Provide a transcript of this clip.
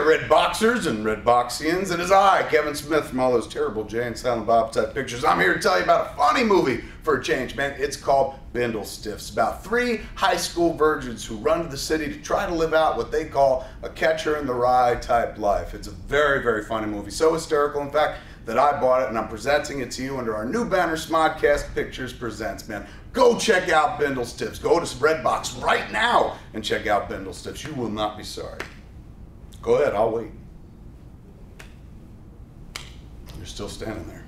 Hey there, Red Boxers and Red Boxians. It is I, Kevin Smith, from all those terrible Jay and Silent Bob type pictures. I'm here to tell you about a funny movie for a change, man. It's called Bindlestiffs. About three high school virgins who run to the city to try to live out what they call a catcher in the rye type life. It's a very, very funny movie. So hysterical, in fact, that I bought it and I'm presenting it to you under our new banner, Smodcast Pictures Presents, man. Go check out Bindlestiffs. Go to Redbox right now and check out Bindlestiffs. You will not be sorry. Go ahead, I'll wait. You're still standing there.